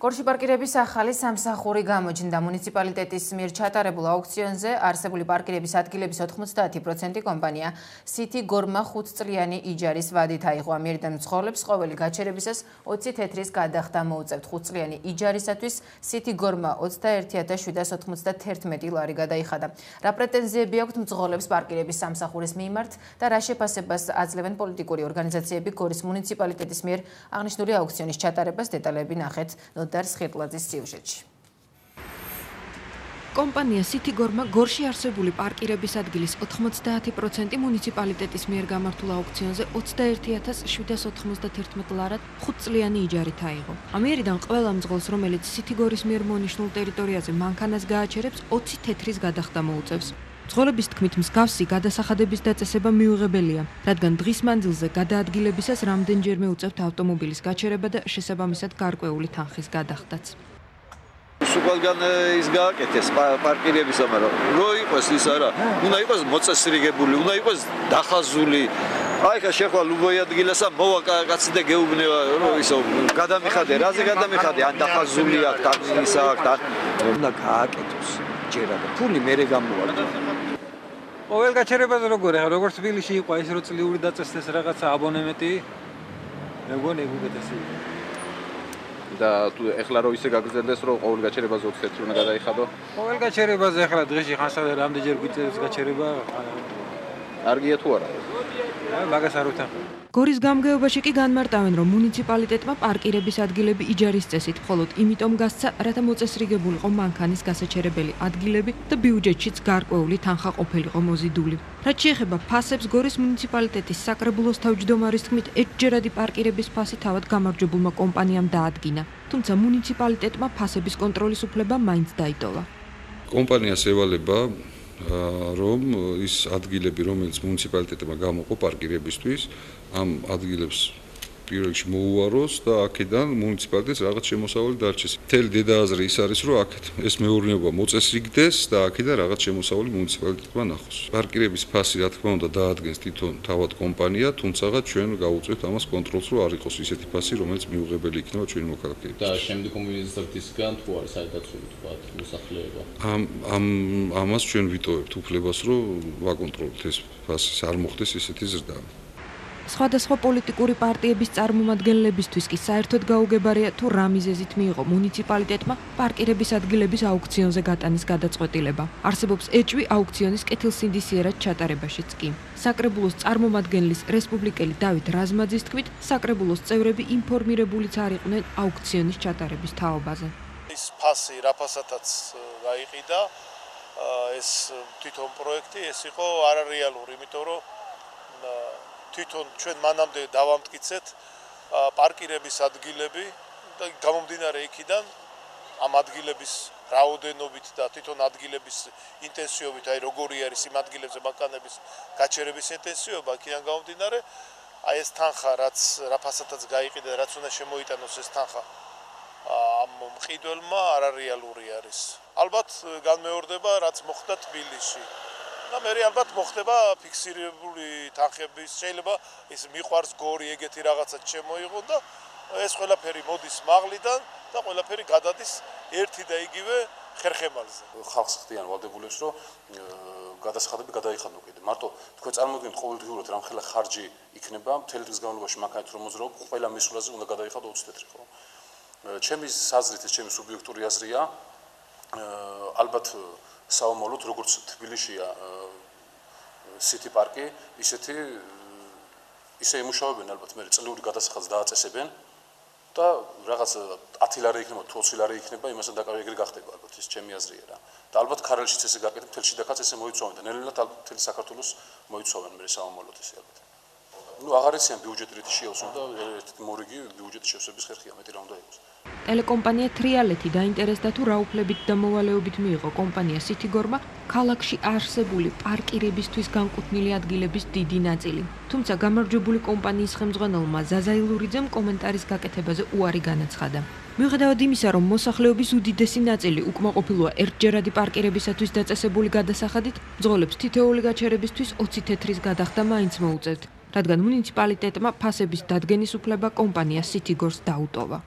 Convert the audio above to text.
გორში პარკირების ახალი სამსახური გამოჩნდა. მუნიციპალიტეტის მიერ ჩატარებულ აუქციონზე არსებული პარკირების ადგილების 90% კომპანია City Gorma 5 წლიანი იჯარის ვადით აიღო. ამერიდან მცხოვრებს ყოველი გაჩერებისას 20 თეთრის გადახდა. მოუწევთ 5 წლიანი იჯარისათვის City Gorma 21791 ლარი გადაიხადა. რა პრეტენზიები აქვთ მცხოვრებს პარკირების სამსახურის მიმართ და რა შეფასებას აძლევენ პოლიტიკური ორგანიზაციები? გორის მუნიციპალიტეტის მიერ აღნიშნული აუქციონის ჩატარებას დეტალები ნახეთ ნოდარ სხირტლაძის სიუჟეტში. კომპანია Gorma გორში არსებული პარკირების ადგილის 90% მუნიციპალიტეტის მიერ გამართულ აუქციონზე 21791 ლარად 5 წლიანი იჯარით აიღო. ამიერიდან ყველა მძღოლს, რომელიც Goris მიერ მონიშნულ ტერიტორიაზე მანქანას გააჩერებს, 20 თეთრის გადახდა მოუწევს. მძღოლების თქმით, მსგავსი გადასახადების დაწესება მიუღებელია, რადგან დღის მანძილზე გადაადგილებისას რამდენჯერმე უწევთ ავტომობილის გაჩერება და შესაბამისად გარკვეული თანხის გადახდაც. სულგან ის გააკეთეს პარკირების ამარო. რო იყოს ის არა, უნდა იყოს მოწესრიგებული, უნდა იყოს დახაზული. აი ხა შეხვა ლუბოი ადგილასა მოვა კაცი და გეუბნება რო ისო გადამიხადე, რაზე გადამიხადე? ან დახაზული აქვს, ან ისა აქვს, უნდა გააკეთოს. ჯერა და ფული მერე გამოვარდა. ყოველ გაჩერებაზე როგორ ახლა როგორც თბილისში იყო ეს რო წლიური დაწესდეს რაღაცა აბონემენტი? მეგონი უგეთესი და თუ ეხლა რო ისე გაგრძელდეს რომ ყოველ გაჩერებაზე 20 წელი უნდა გადაიხადო? ყოველ გაჩერებაზე ახლა დღეში ხანსა რამდენჯერ გვიწევს გაჩერება კარგია თუ არა მაგას არ უთანხმობ. გორის გამგეობაში კი განმარტავენ, რომ მუნიციპალიტეტმა პარკირების ადგილები იჯარის წესით მხოლოდ იმიტომ გასცა, რათა მოწესრიგებულიყო მანქანის გასაჩერებელი ადგილები და ბიუჯეტშიც გარკვეული თანხა ყოფილიყო მოზიდული. რაც შეეხება ფასებს, გორის მუნიციპალიტეტის საკრებულოს თავმჯდომარის თქმით, ეჯერადი პარკირების ფასი თავად გამარჯვებულმა კომპანიამ დაადგინა. თუმცა მუნიციპალიტეტმა ფასების კონტროლის უფლება მაინც დაიტოვა. კომპანიას ევალება რომ ის ადგილები, რომელიც მუნიციპალიტეტმა გამოყო პარკირებისთვის, ამ ადგილებს პირველ რიგში მოუაროს და აქედან მუნიციპალიტეტს რაღაც შემოსავალი დარჩეს. მთელი დედააზრი ის არის, რომ აქ ეს მეურნეობა მოწესრიგდეს და აქედან რაღაც შემოსავალი მუნიციპალიტეტმა ნახოს. პარკირების ფასი, რა თქმა უნდა, დაადგენს თვითონ თავად კომპანია, თუმცა ჩვენ გავუწევთ ამას კონტროლს, რომ არ იყოს ისეთი ფასი, რომელიც მიუღებელი იქნება ჩვენი მოქალაქეებისთვის. და შემდეგ კომუნიზაცისგან თუ არის საერთაშორისო თქვა მოსახლეობა. ამ ამ ამას ჩვენ ვიტოვებთ უფლებას, რომ ვაკონტროლოთ ეს ფასი, არ მოხდეს ისეთი ზრდა. სხვადასხვა პოლიტიკური პარტიების წარმომადგენლებისთვის კი საერთოდ გაუგებარია თუ რა მიზეზით მიიღო მუნიციპალიტეტმა პარკირების ადგილების აუქციონზე გატანის გადაწყვეტილება. არსებობს ეჭვი აუქციონის კეთილსინდისიერად ჩატარებაშიც კი. საკრებულოს წარმომადგენლის რესპუბლიკელი დავით რაზმაძის თქმით, საკრებულოს წევრები ინფორმირებულიც არ იყვნენ აუქციონის ჩატარების თაობაზე. ის ფასი რაფასათაც გაიყიდა ეს თვითონ პროექტი ეს იყო არარეალური, იმიტომ რომ თვითონ ჩვენ მანამდე დავამტკიცეთ პარკირების ადგილები და გამომდინარე იქიდან ამ ადგილების რაოდენობით და თვითონ ადგილების ინტენსივობით, აი როგორი არის იმ ადგილებზე მანქანების გაჩერების ინტენსივობა, იქიდან გამომდინარე, აი ეს თანხა, რაც რაფასათაც გაიყიდა, რაც უნდა შემოიტანოს ეს თანხა ამ მყიდველმა არარეალური არის. ალბათ განმეორდება, რაც მოხდა თბილისში. და მე ალბათ მოხდება ფიქსირებული თანხების შეიძლება ის მიყვარს გორი ეგეთი რაღაცა შემოიღო და ეს ყველაფერი მოდის მაღლიდან და ყველაფერი გადადის ერთი და იგივე ხერხემალზე. ხალხს ხდიან ვალდებულებს, რომ გადასახადები გადაიხადო კიდე. მარტო თქვენ წარმოგიდგენთ ყოველდღიურად რამხელა ხარჯი იქნება მთელი დღის განმავლობაში მანქანით რომ მოძრაობ, ყველა მისულაზე უნდა გადაიხადო 20 თეთრი, ხო? ჩემი საზრით ეს ჩემი სუბიექტური აზრია. ალბათ საომოლოდ როგორც თბილისშია სიტი პარკი, ისეთი ისე იმუშავებენ ალბათ მე წლიური გადასახადს დააწესებენ და რაღაც 10 ლარი იქნება, 20 ლარი იქნება, იმასთან დაკავებული ეგრე გახდება ალბათ ის ჩემი აზრია რა. და ალბათ ქარელშიც ესე გაკეთებ, თელში დაკაც ესე მოიცავენ და ნელ-ნელა თელი საქართველოს მოიცავენ მე საომოლოდ ისე ალბათ. Ну აღარ იციან ბიუჯეტი რითი შეავსონ და ერთ მორიგი ბიუჯეტი შევსების ხერხია მეტი რა უნდა იყოს ტელეკომპანია ტრიალეთი დაინტერესდა თუ რა უფლებით და მოვალეობით მიიღო კომპანია სიტიგორმა ქალაქში არსებული პარკირებისთვის განკუთვნილი ადგილების დიდი ნაწილი თუმცა გამარჯვებული კომპანიის ხელმძღვანელმა ზაზაილურიძემ კომენტარის გაკეთებაზე უარი განაცხადა მიუხედავად იმისა, რომ მოსახლეობის უდიდესი ნაწილი უკმაყოფილოა ერთჯერადი პარკირებისათვის დაწესებული გადასახადით, ძღოლებს თითოეული გაჩერებისთვის 20 თეთრის გადახდა მაინც მოუწევთ. რადგან მუნიციპალიტეტმა ფასების დადგენის უფლება კომპანია City Gors დაუტოვა.